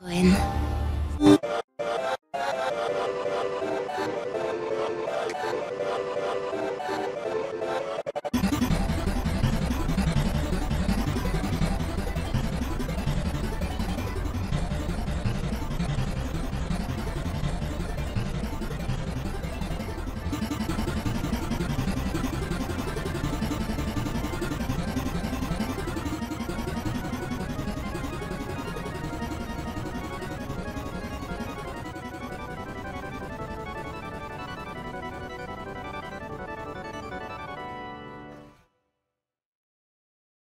Gwen.